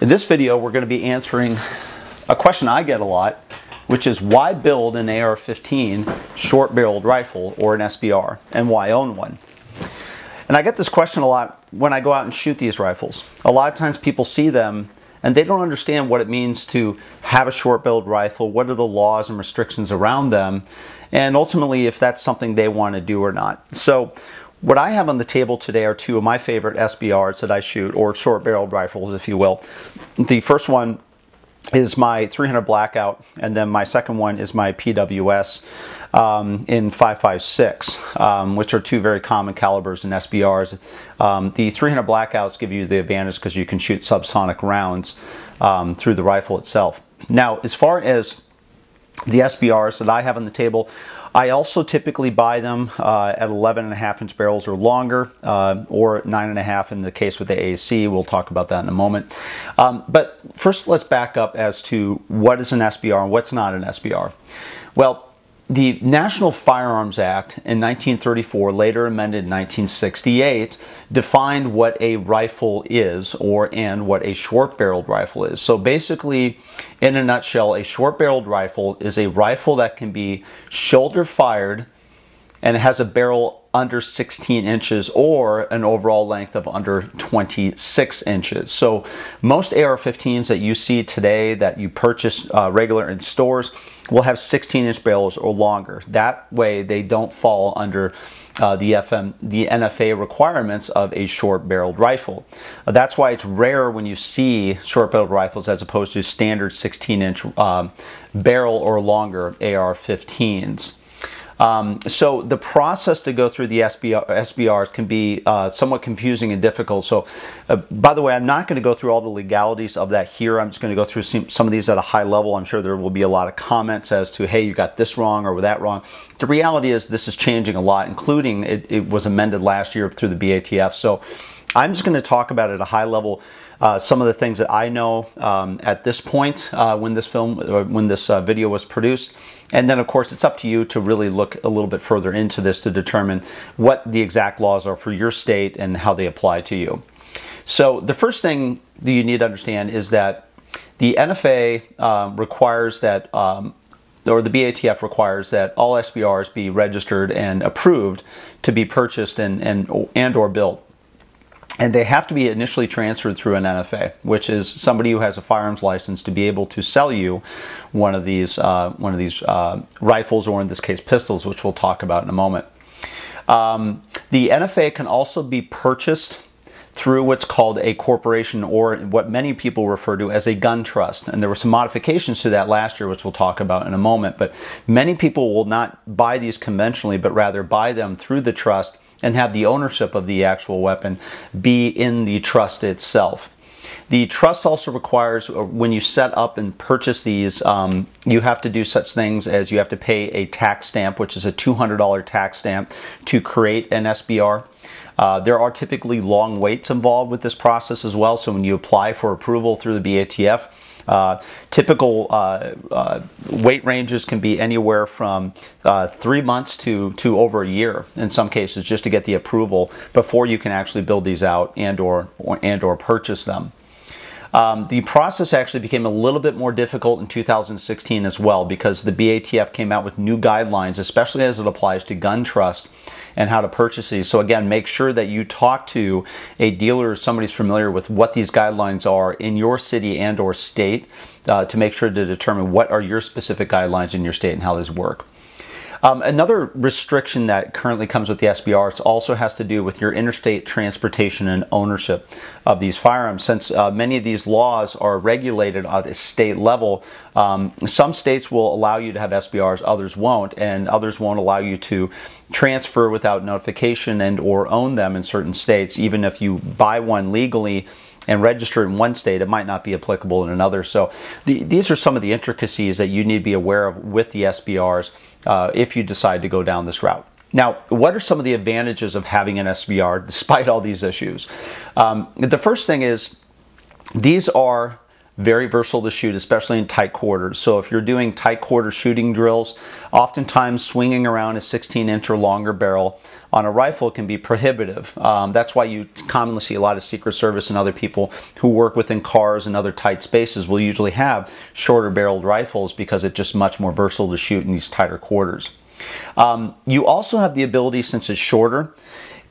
In this video, we're going to be answering a question I get a lot, which is why build an AR-15 short-barreled rifle or an SBR, and why own one? And I get this question a lot when I go out and shoot these rifles. A lot of times people see them and they don't understand what it means to have a short-barreled rifle, what are the laws and restrictions around them, and ultimately if that's something they want to do or not. So what I have on the table today are two of my favorite SBRs that I shoot, or short-barreled rifles, if you will. The first one is my 300 Blackout, and then my second one is my PWS um, in 5.56, um, which are two very common calibers in SBRs. Um, the 300 Blackouts give you the advantage because you can shoot subsonic rounds um, through the rifle itself. Now, as far as the SBRs that I have on the table, I also typically buy them uh, at 11 and a half inch barrels or longer, uh, or nine and a half in the case with the AAC. We'll talk about that in a moment. Um, but first, let's back up as to what is an SBR and what's not an SBR. Well, the National Firearms Act in 1934, later amended in 1968, defined what a rifle is or and what a short-barreled rifle is. So basically, in a nutshell, a short-barreled rifle is a rifle that can be shoulder fired and has a barrel under 16 inches or an overall length of under 26 inches. So most AR-15s that you see today that you purchase uh, regular in stores will have 16 inch barrels or longer. That way they don't fall under uh, the FM, the NFA requirements of a short barreled rifle. Uh, that's why it's rare when you see short barreled rifles as opposed to standard 16 inch um, barrel or longer AR-15s. Um, so the process to go through the SBR, SBRs can be uh, somewhat confusing and difficult. So, uh, by the way, I'm not going to go through all the legalities of that here. I'm just going to go through some, of these at a high level. I'm sure there will be a lot of comments as to, hey, you got this wrong or that wrong. The reality is this is changing a lot, including it, it was amended last year through the BATF. So I'm just going to talk about at a high level uh, some of the things that I know um, at this point uh, when this film, or when this uh, video was produced. And then, of course, it's up to you to really look a little bit further into this to determine what the exact laws are for your state and how they apply to you. So, the first thing that you need to understand is that the NFA um, requires that um, or the BATF requires that all SBRs be registered and approved to be purchased and, and, and or built and they have to be initially transferred through an NFA, which is somebody who has a firearms license to be able to sell you one of these uh, one of these uh, rifles, or in this case, pistols, which we'll talk about in a moment. Um, the NFA can also be purchased through what's called a corporation or what many people refer to as a gun trust. And there were some modifications to that last year, which we'll talk about in a moment. But many people will not buy these conventionally, but rather buy them through the trust and have the ownership of the actual weapon be in the trust itself. The trust also requires uh, when you set up and purchase these, um, you have to do such things as you have to pay a tax stamp, which is a $200 tax stamp, to create an SBR. Uh, there are typically long waits involved with this process as well. So when you apply for approval through the BATF, uh, typical uh, uh, wait ranges can be anywhere from uh, three months to, to over a year in some cases just to get the approval before you can actually build these out and or, or and or purchase them. Um, the process actually became a little bit more difficult in 2016 as well because the BATF came out with new guidelines, especially as it applies to gun trust and how to purchase these. So again, make sure that you talk to a dealer or somebody who's familiar with what these guidelines are in your city and or state uh, to make sure to determine what are your specific guidelines in your state and how these work. Um, another restriction that currently comes with the SBR also has to do with your interstate transportation and ownership of these firearms. Since uh, many of these laws are regulated at a state level, um, some states will allow you to have SBRs, others won't, and others won't allow you to transfer without notification and or own them in certain states, even if you buy one legally and register in one state, it might not be applicable in another. So the, these are some of the intricacies that you need to be aware of with the SBRs uh, if you decide to go down this route. Now, what are some of the advantages of having an SBR despite all these issues? Um, the first thing is these are very versatile to shoot, especially in tight quarters. So if you're doing tight quarter shooting drills, oftentimes swinging around a 16 inch or longer barrel on a rifle can be prohibitive. Um, that's why you commonly see a lot of Secret Service and other people who work within cars and other tight spaces will usually have shorter barreled rifles because it's just much more versatile to shoot in these tighter quarters. Um, you also have the ability, since it's shorter,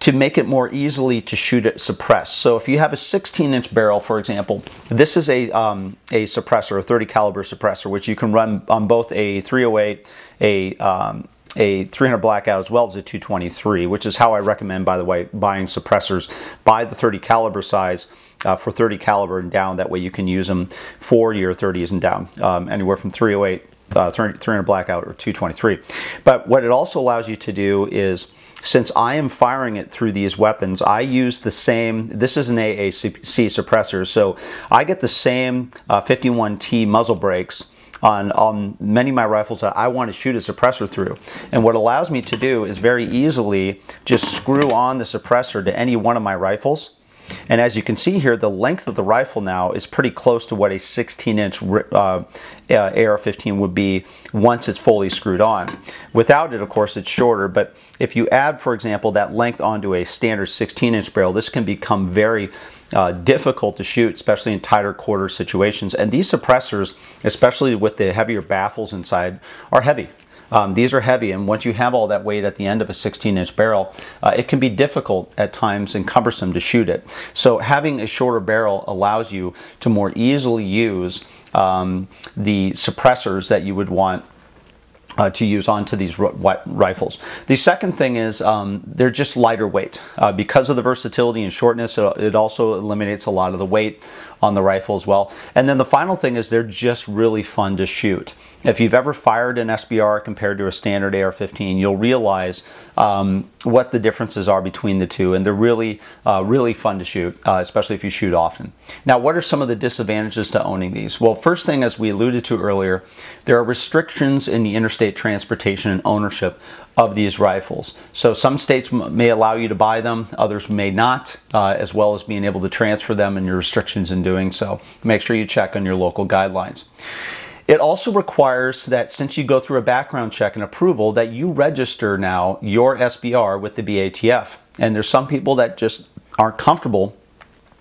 to make it more easily to shoot it suppressed. So if you have a 16 inch barrel, for example, this is a, um, a suppressor, a 30 caliber suppressor, which you can run on both a 308, a, um, a 300 blackout as well as a 223, which is how I recommend, by the way, buying suppressors by the 30 caliber size uh, for 30 caliber and down. That way you can use them for your 30s and down, um, anywhere from 308 uh, 300 blackout or 223. But what it also allows you to do is, since I am firing it through these weapons, I use the same, this is an AAC suppressor, so I get the same uh, 51T muzzle brakes on, on many of my rifles that I want to shoot a suppressor through. And what allows me to do is very easily just screw on the suppressor to any one of my rifles and as you can see here, the length of the rifle now is pretty close to what a 16 inch uh, uh AR-15 would be once it's fully screwed on. Without it, of course, it's shorter, but if you add, for example, that length onto a standard 16 inch barrel, this can become very uh, difficult to shoot, especially in tighter quarter situations. And these suppressors, especially with the heavier baffles inside, are heavy. Um, these are heavy, and once you have all that weight at the end of a 16 inch barrel, uh, it can be difficult at times and cumbersome to shoot it. So having a shorter barrel allows you to more easily use um, the suppressors that you would want uh, to use onto these rifles. The second thing is um, they're just lighter weight. Uh, because of the versatility and shortness, it also eliminates a lot of the weight on the rifle as well. And then the final thing is they're just really fun to shoot. If you've ever fired an SBR compared to a standard AR-15, you'll realize um, what the differences are between the two, and they're really, uh, really fun to shoot, uh, especially if you shoot often. Now, what are some of the disadvantages to owning these? Well, first thing, as we alluded to earlier, there are restrictions in the interstate transportation and ownership of these rifles. So some states may allow you to buy them, others may not, uh, as well as being able to transfer them and your restrictions in doing so. Make sure you check on your local guidelines. It also requires that since you go through a background check and approval that you register now your SBR with the BATF. And there's some people that just aren't comfortable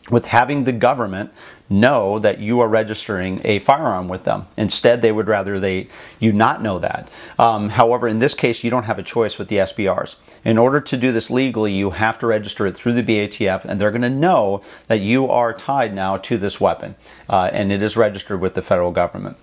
with having the government know that you are registering a firearm with them. Instead, they would rather they you not know that. Um, however, in this case, you don't have a choice with the SBRs. In order to do this legally, you have to register it through the BATF, and they're going to know that you are tied now to this weapon, uh, and it is registered with the federal government.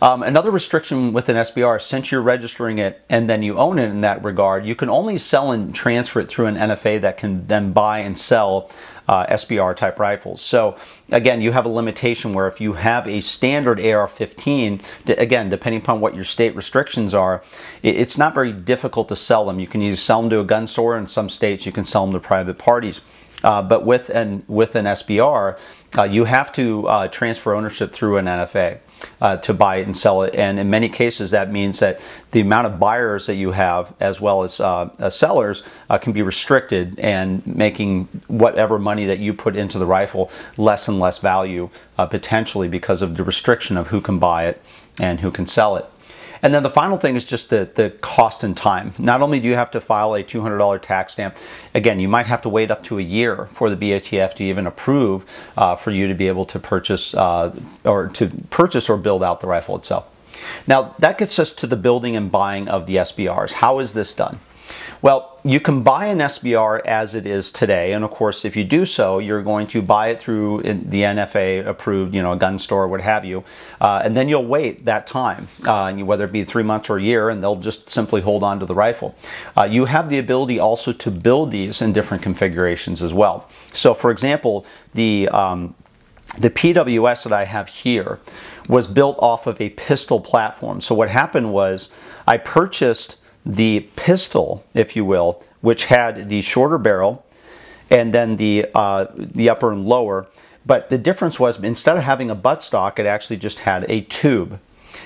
Um, another restriction with an SBR, since you're registering it and then you own it in that regard, you can only sell and transfer it through an NFA that can then buy and sell uh, SBR type rifles. So again, you have a limitation where if you have a standard AR-15, again, depending upon what your state restrictions are, it's not very difficult to sell them. You can either sell them to a gun store in some states, you can sell them to private parties. Uh, but with an, with an SBR, uh, you have to uh, transfer ownership through an NFA uh, to buy it and sell it. And in many cases, that means that the amount of buyers that you have, as well as uh, uh, sellers, uh, can be restricted and making whatever money that you put into the rifle less and less value uh, potentially because of the restriction of who can buy it and who can sell it. And then the final thing is just the, the cost and time. Not only do you have to file a $200 tax stamp, again, you might have to wait up to a year for the BATF to even approve uh, for you to be able to purchase uh, or to purchase or build out the rifle itself. Now that gets us to the building and buying of the SBRs. How is this done? Well, you can buy an SBR as it is today, and of course, if you do so, you're going to buy it through the NFA approved, you know, gun store, what have you, uh, and then you'll wait that time, uh, whether it be three months or a year, and they'll just simply hold on to the rifle. Uh, you have the ability also to build these in different configurations as well. So, for example, the um, the PWS that I have here was built off of a pistol platform. So what happened was I purchased the pistol, if you will, which had the shorter barrel and then the, uh, the upper and lower. But the difference was instead of having a buttstock, it actually just had a tube.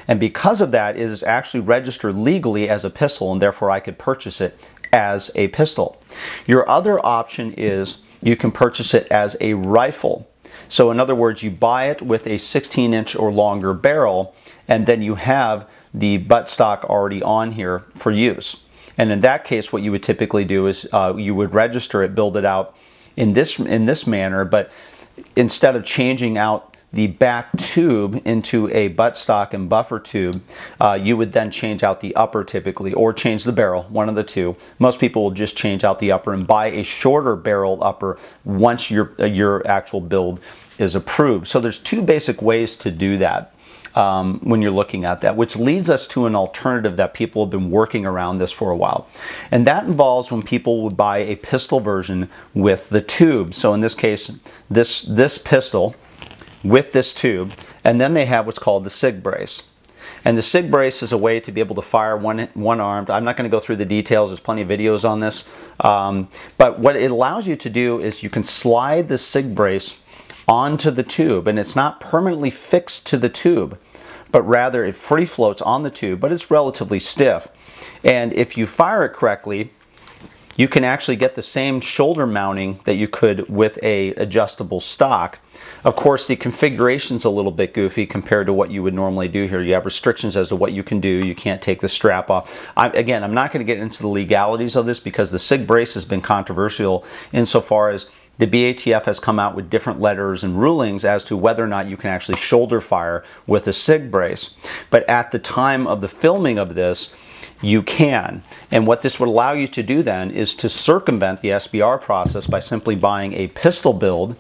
And because of that, it is actually registered legally as a pistol, and therefore I could purchase it as a pistol. Your other option is you can purchase it as a rifle. So in other words, you buy it with a 16 inch or longer barrel, and then you have the buttstock already on here for use. And in that case, what you would typically do is uh, you would register it, build it out in this in this manner, but instead of changing out the back tube into a buttstock and buffer tube, uh, you would then change out the upper typically, or change the barrel, one of the two. Most people will just change out the upper and buy a shorter barrel upper once your, uh, your actual build is approved. So there's two basic ways to do that. Um, when you're looking at that, which leads us to an alternative that people have been working around this for a while. And that involves when people would buy a pistol version with the tube. So in this case, this, this pistol with this tube, and then they have what's called the SIG brace. And the SIG brace is a way to be able to fire one, one armed. I'm not going to go through the details, there's plenty of videos on this. Um, but what it allows you to do is you can slide the SIG brace onto the tube, and it's not permanently fixed to the tube, but rather it free floats on the tube, but it's relatively stiff. And if you fire it correctly, you can actually get the same shoulder mounting that you could with a adjustable stock. Of course, the configuration's a little bit goofy compared to what you would normally do here. You have restrictions as to what you can do. You can't take the strap off. I, again, I'm not going to get into the legalities of this because the SIG brace has been controversial insofar as the BATF has come out with different letters and rulings as to whether or not you can actually shoulder fire with a SIG brace. But at the time of the filming of this, you can. And what this would allow you to do then is to circumvent the SBR process by simply buying a pistol build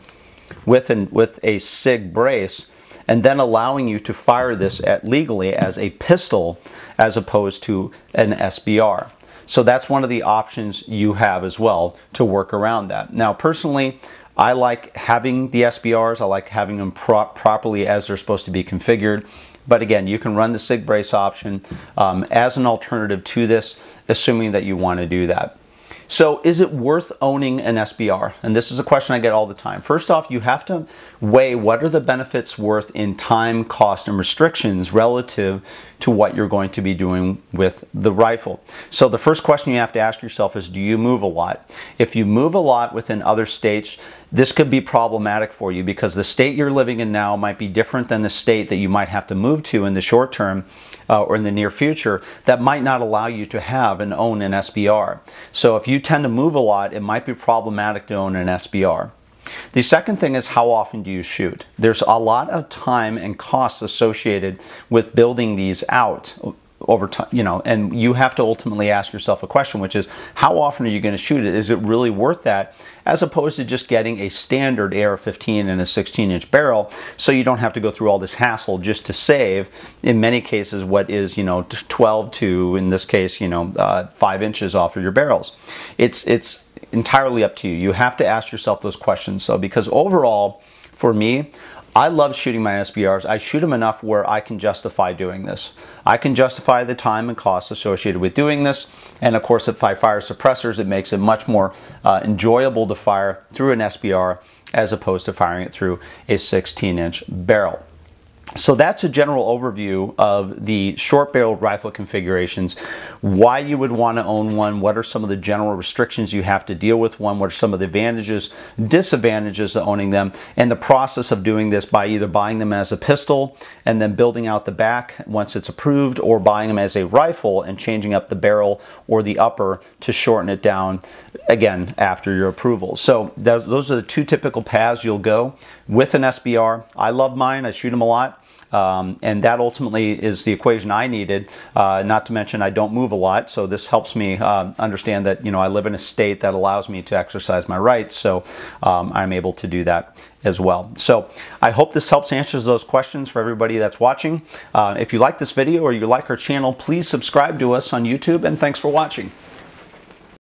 with, an, with a SIG brace and then allowing you to fire this at legally as a pistol as opposed to an SBR. So that's one of the options you have as well to work around that. Now, personally, I like having the SBRs. I like having them pro properly as they're supposed to be configured. But again, you can run the SIG brace option um, as an alternative to this, assuming that you want to do that. So is it worth owning an SBR? And this is a question I get all the time. First off, you have to weigh what are the benefits worth in time, cost, and restrictions relative to what you're going to be doing with the rifle. So the first question you have to ask yourself is, do you move a lot? If you move a lot within other states, this could be problematic for you because the state you're living in now might be different than the state that you might have to move to in the short term uh, or in the near future that might not allow you to have and own an SBR. So if you tend to move a lot, it might be problematic to own an SBR. The second thing is how often do you shoot? There's a lot of time and costs associated with building these out over time, you know, and you have to ultimately ask yourself a question, which is how often are you going to shoot it? Is it really worth that? As opposed to just getting a standard AR-15 and a 16-inch barrel, so you don't have to go through all this hassle just to save, in many cases, what is, you know, 12 to, in this case, you know, uh, five inches off of your barrels. It's, it's entirely up to you. You have to ask yourself those questions. So, because overall, for me, I love shooting my SBRs. I shoot them enough where I can justify doing this. I can justify the time and cost associated with doing this. And of course, if I fire suppressors, it makes it much more uh, enjoyable to fire through an SBR as opposed to firing it through a 16 inch barrel. So that's a general overview of the short barreled rifle configurations, why you would want to own one, what are some of the general restrictions you have to deal with one, what are some of the advantages, disadvantages of owning them, and the process of doing this by either buying them as a pistol and then building out the back once it's approved, or buying them as a rifle and changing up the barrel or the upper to shorten it down again after your approval. So those are the two typical paths you'll go with an SBR. I love mine, I shoot them a lot. Um, and that ultimately is the equation I needed. Uh, not to mention I don't move a lot, so this helps me uh, understand that you know I live in a state that allows me to exercise my rights, so um, I'm able to do that as well. So I hope this helps answers those questions for everybody that's watching. Uh, if you like this video or you like our channel, please subscribe to us on YouTube, and thanks for watching.